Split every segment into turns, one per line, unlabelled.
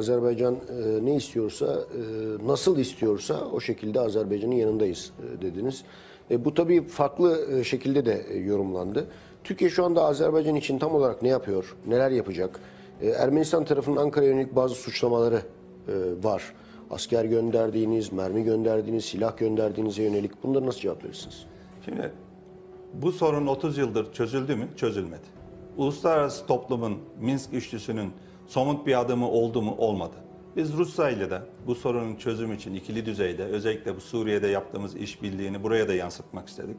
Azerbaycan e, ne istiyorsa, e, nasıl istiyorsa o şekilde Azerbaycan'ın yanındayız e, dediniz. E, bu tabii farklı e, şekilde de e, yorumlandı. Türkiye şu anda Azerbaycan için tam olarak ne yapıyor, neler yapacak? E, Ermenistan tarafının Ankara'ya yönelik bazı suçlamaları e, var. Asker gönderdiğiniz, mermi gönderdiğiniz, silah gönderdiğinize yönelik bunları nasıl cevap verirsiniz?
Şimdi bu sorun 30 yıldır çözüldü mü? Çözülmedi. Uluslararası toplumun Minsk üçlüsünün somut bir adımı oldu mu? Olmadı. Biz Rusya ile de bu sorunun çözümü için ikili düzeyde özellikle bu Suriye'de yaptığımız işbirliğini buraya da yansıtmak istedik.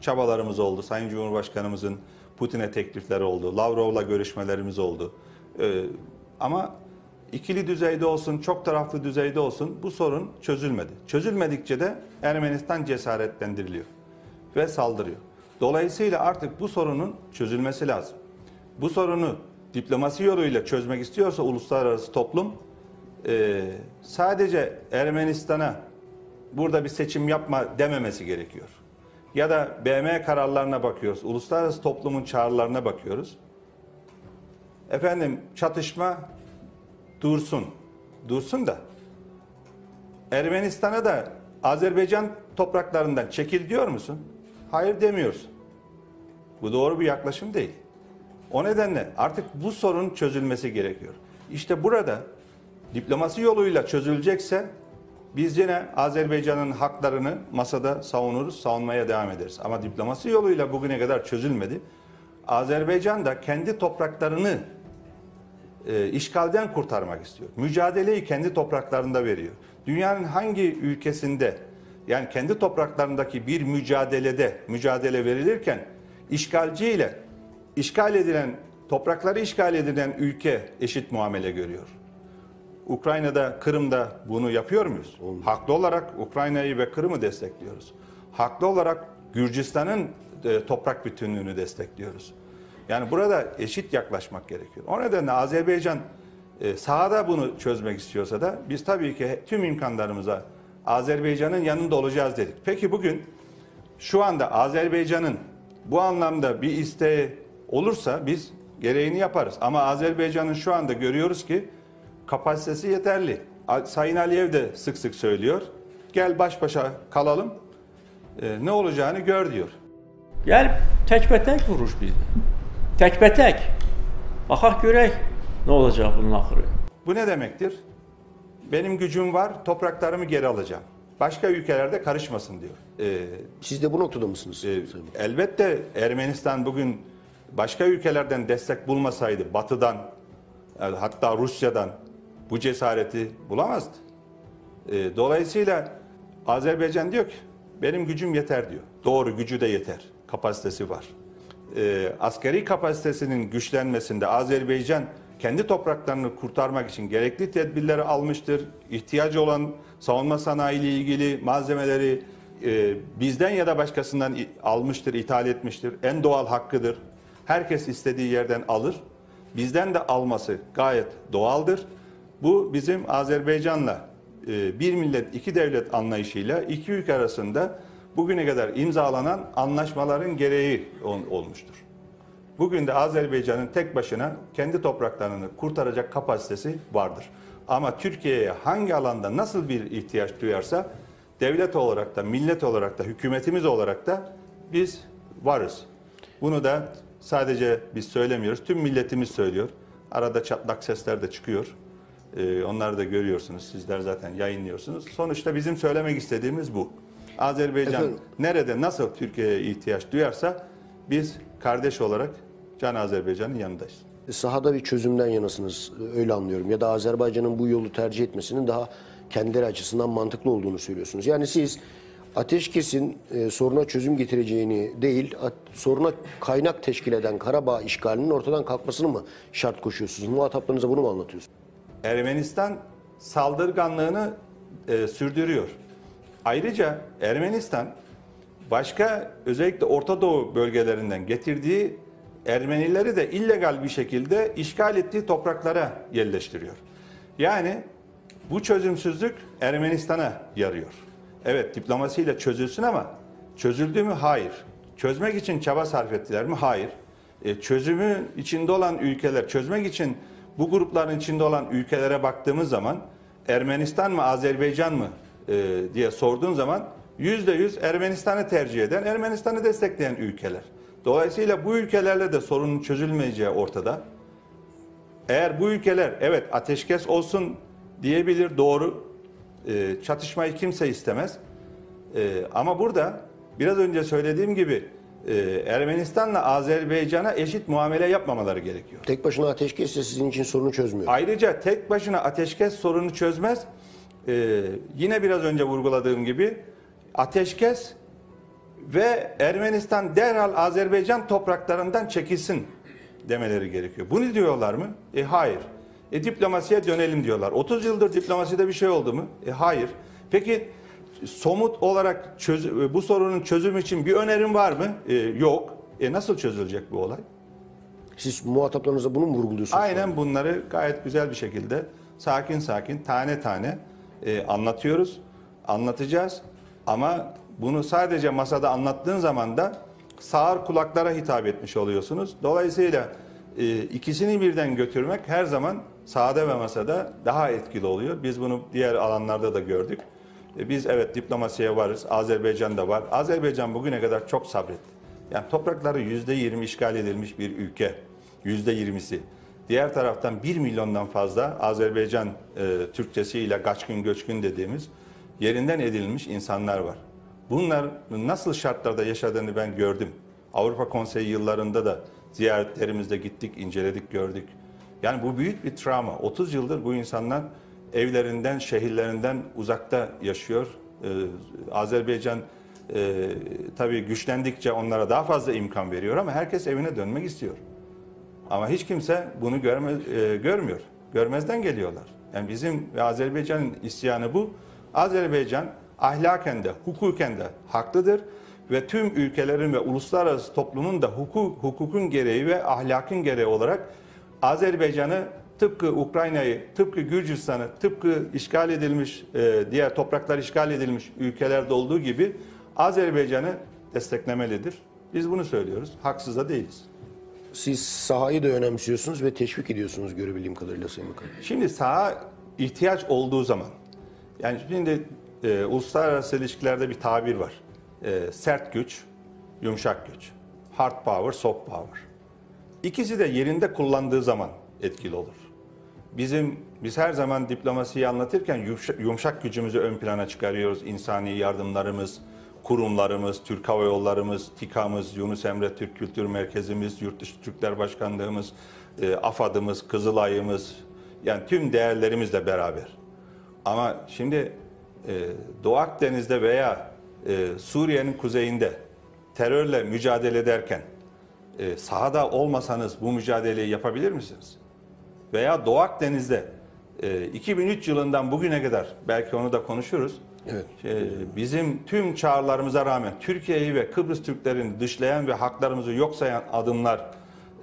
Çabalarımız oldu. Sayın Cumhurbaşkanımızın Putin'e teklifleri oldu. Lavrov'la görüşmelerimiz oldu. Ee, ama ikili düzeyde olsun, çok taraflı düzeyde olsun bu sorun çözülmedi. Çözülmedikçe de Ermenistan cesaretlendiriliyor ve saldırıyor. Dolayısıyla artık bu sorunun çözülmesi lazım. Bu sorunu diplomasi yoluyla çözmek istiyorsa uluslararası toplum e, sadece Ermenistan'a burada bir seçim yapma dememesi gerekiyor. Ya da BM kararlarına bakıyoruz, uluslararası toplumun çağrılarına bakıyoruz. Efendim çatışma dursun, dursun da Ermenistan'a da Azerbaycan topraklarından çekil diyor musun? Hayır demiyorsun. Bu doğru bir yaklaşım değil. O nedenle artık bu sorun çözülmesi gerekiyor. İşte burada diplomasi yoluyla çözülecekse biz yine Azerbaycan'ın haklarını masada savunuruz, savunmaya devam ederiz. Ama diplomasi yoluyla bugüne kadar çözülmedi. Azerbaycan da kendi topraklarını e, işgalden kurtarmak istiyor. Mücadeleyi kendi topraklarında veriyor. Dünyanın hangi ülkesinde yani kendi topraklarındaki bir mücadelede mücadele verilirken işgalciyle işgal edilen toprakları işgal edilen ülke eşit muamele görüyor. Ukrayna'da, Kırım'da bunu yapıyor muyuz? Haklı olarak Ukrayna'yı ve Kırım'ı destekliyoruz. Haklı olarak Gürcistan'ın e, toprak bütünlüğünü destekliyoruz. Yani burada eşit yaklaşmak gerekiyor. O nedenle Azerbaycan e, sahada bunu çözmek istiyorsa da biz tabii ki tüm imkanlarımıza Azerbaycan'ın yanında olacağız dedik. Peki bugün şu anda Azerbaycan'ın bu anlamda bir isteği olursa biz gereğini yaparız. Ama Azerbaycan'ın şu anda görüyoruz ki kapasitesi yeterli. Sayın Aliyev de sık sık söylüyor. Gel baş başa kalalım. e, ne olacağını gör diyor.
Gəl təkbətək vuruş bizdə. Təkbətək. Baxaq görək nə olacaq bunun axırı.
Bu ne demektir? Benim gücüm var, topraklarımı geri alacağım. Başka ülkelerde karışmasın diyor. Ee,
Siz de bu noktada mısınız?
e, elbette Ermenistan bugün başka ülkelerden destek bulmasaydı, Batı'dan, hatta Rusya'dan bu cesareti bulamazdı. Ee, dolayısıyla Azerbaycan diyor ki, benim gücüm yeter diyor. Doğru, gücü de yeter, kapasitesi var. Ee, askeri kapasitesinin güçlenmesinde Azerbaycan kendi topraklarını kurtarmak için gerekli tedbirleri almıştır. İhtiyacı olan savunma sanayi ile ilgili malzemeleri e, bizden ya da başkasından almıştır, ithal etmiştir. En doğal hakkıdır. Herkes istediği yerden alır. Bizden de alması gayet doğaldır. Bu bizim Azerbaycan'la e, bir millet iki devlet anlayışıyla iki ülke arasında bugüne kadar imzalanan anlaşmaların gereği ol- olmuştur. Bugün de Azerbaycan'ın tek başına kendi topraklarını kurtaracak kapasitesi vardır. Ama Türkiye'ye hangi alanda nasıl bir ihtiyaç duyarsa devlet olarak da, millet olarak da, hükümetimiz olarak da biz varız. Bunu da sadece biz söylemiyoruz, tüm milletimiz söylüyor. Arada çatlak sesler de çıkıyor. Ee, onları da görüyorsunuz, sizler zaten yayınlıyorsunuz. Sonuçta bizim söylemek istediğimiz bu. Azerbaycan
Efendim?
nerede nasıl Türkiye'ye ihtiyaç duyarsa biz kardeş olarak Can Azerbaycan'ın yanındayız.
Sahada bir çözümden yanasınız öyle anlıyorum. Ya da Azerbaycan'ın bu yolu tercih etmesinin daha kendileri açısından mantıklı olduğunu söylüyorsunuz. Yani siz ateşkesin e, soruna çözüm getireceğini değil, at- soruna kaynak teşkil eden Karabağ işgalinin ortadan kalkmasını mı şart koşuyorsunuz? Muhataplarınıza bunu mu anlatıyorsunuz?
Ermenistan saldırganlığını e, sürdürüyor. Ayrıca Ermenistan başka özellikle Orta Doğu bölgelerinden getirdiği Ermenileri de illegal bir şekilde işgal ettiği topraklara yerleştiriyor. Yani bu çözümsüzlük Ermenistan'a yarıyor. Evet diplomasiyle çözülsün ama çözüldü mü? Hayır. Çözmek için çaba sarf ettiler mi? Hayır. E, çözümü içinde olan ülkeler çözmek için bu grupların içinde olan ülkelere baktığımız zaman Ermenistan mı Azerbaycan mı e, diye sorduğun zaman yüzde yüz Ermenistan'ı tercih eden, Ermenistan'ı destekleyen ülkeler. Dolayısıyla bu ülkelerle de sorunun çözülmeyeceği ortada. Eğer bu ülkeler evet ateşkes olsun diyebilir doğru Ee, çatışmayı kimse istemez. Ee, ama burada biraz önce söylediğim gibi e, Ermenistan'la Azerbaycan'a eşit muamele yapmamaları gerekiyor.
Tek başına ateşkes de sizin için sorunu çözmüyor.
Ayrıca tek başına ateşkes sorunu çözmez. Ee, yine biraz önce vurguladığım gibi ateşkes ve Ermenistan derhal Azerbaycan topraklarından çekilsin demeleri gerekiyor. Bunu diyorlar mı? E hayır. E diplomasiye dönelim diyorlar. 30 yıldır diplomaside bir şey oldu mu? E hayır. Peki somut olarak çöz- bu sorunun çözümü için bir önerim var mı? E, yok. E nasıl çözülecek bu olay?
Siz muhataplarınıza bunu mu vurguluyorsunuz?
Aynen bunları gayet güzel bir şekilde sakin sakin tane tane e, anlatıyoruz, anlatacağız. Ama bunu sadece masada anlattığın zaman da sağır kulaklara hitap etmiş oluyorsunuz. Dolayısıyla e, ikisini birden götürmek her zaman sahada ve masada daha etkili oluyor. Biz bunu diğer alanlarda da gördük. E, biz evet diplomasiye varız, Azerbaycan'da var. Azerbaycan bugüne kadar çok sabretti. Yani toprakları %20 işgal edilmiş bir ülke. %20'si. Diğer taraftan 1 milyondan fazla Azerbaycan e, Türkçesiyle gaçkın göçkün dediğimiz yerinden edilmiş insanlar var. Bunların nasıl şartlarda yaşadığını ben gördüm. Avrupa Konseyi yıllarında da ziyaretlerimizde gittik, inceledik, gördük. Yani bu büyük bir travma. 30 yıldır bu insanlar evlerinden, şehirlerinden uzakta yaşıyor. Ee, Azerbaycan e, tabii güçlendikçe onlara daha fazla imkan veriyor ama herkes evine dönmek istiyor. Ama hiç kimse bunu görme, e, görmüyor. Görmezden geliyorlar. Yani bizim ve Azerbaycan'ın isyanı bu. Azerbaycan ahlaken de hukuken de haklıdır ve tüm ülkelerin ve uluslararası toplumun da hukuk, hukukun gereği ve ahlakın gereği olarak Azerbaycan'ı tıpkı Ukrayna'yı, tıpkı Gürcistan'ı, tıpkı işgal edilmiş, e, diğer topraklar işgal edilmiş ülkelerde olduğu gibi Azerbaycan'ı desteklemelidir. Biz bunu söylüyoruz. Haksız da değiliz.
Siz sahayı da önemsiyorsunuz ve teşvik ediyorsunuz görebildiğim kadarıyla Sayın Bakan.
Şimdi saha ihtiyaç olduğu zaman, yani şimdi e, uluslararası ilişkilerde bir tabir var. E, sert güç, yumuşak güç. Hard power, soft power. İkisi de yerinde kullandığı zaman etkili olur. Bizim biz her zaman diplomasiyi anlatırken yumuşak, yumuşak gücümüzü ön plana çıkarıyoruz. İnsani yardımlarımız, kurumlarımız, Türk Hava Yollarımız, TİKA'mız, Yunus Emre Türk Kültür Merkezimiz, Yurtdışı Türkler Başkanlığımız, e, AFAD'ımız, Kızılay'ımız, yani tüm değerlerimizle beraber. Ama şimdi e, Doğu Akdeniz'de veya e, Suriye'nin kuzeyinde terörle mücadele ederken e, sahada olmasanız bu mücadeleyi yapabilir misiniz? Veya Doğu Akdeniz'de e, 2003 yılından bugüne kadar belki onu da konuşuruz.
Evet.
Şey, bizim tüm çağrılarımıza rağmen Türkiye'yi ve Kıbrıs Türklerini dışlayan ve haklarımızı yok sayan adımlar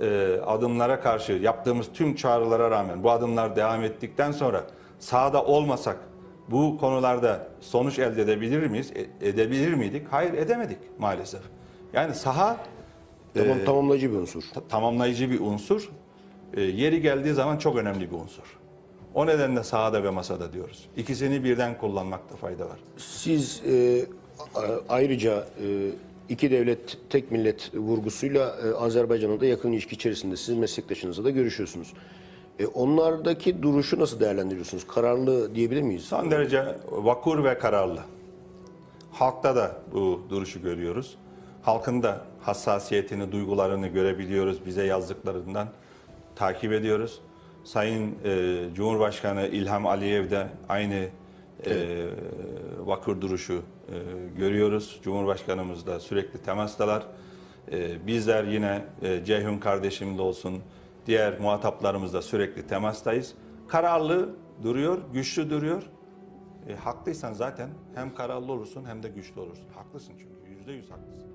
e, adımlara karşı yaptığımız tüm çağrılara rağmen bu adımlar devam ettikten sonra sahada olmasak bu konularda sonuç elde edebilir miyiz? E- edebilir miydik? Hayır edemedik maalesef. Yani saha
Tamam, tamamlayıcı bir unsur.
ta- tamamlayıcı bir unsur. E, yeri geldiği zaman çok önemli bir unsur. O nedenle sahada ve masada diyoruz. İkisini birden kullanmakta fayda var.
Siz e, ayrıca e, iki devlet tek millet vurgusuyla e, Azerbaycan'la da yakın ilişki içerisinde sizin meslektaşınızla da görüşüyorsunuz. E, onlardaki duruşu nasıl değerlendiriyorsunuz? Kararlı diyebilir miyiz?
Son derece vakur ve kararlı. Halkta da bu duruşu görüyoruz. Halkın da hassasiyetini, duygularını görebiliyoruz. Bize yazdıklarından takip ediyoruz. Sayın e, Cumhurbaşkanı İlham Aliyev de aynı e, vakur duruşu e, görüyoruz. Cumhurbaşkanımız da sürekli temastalar. E, bizler yine e, Ceyhun kardeşimle olsun, diğer muhataplarımızla sürekli temastayız. Kararlı duruyor, güçlü duruyor. E, haklıysan zaten hem kararlı olursun hem de güçlü olursun. Haklısın çünkü. Yüzde yüz haklısın.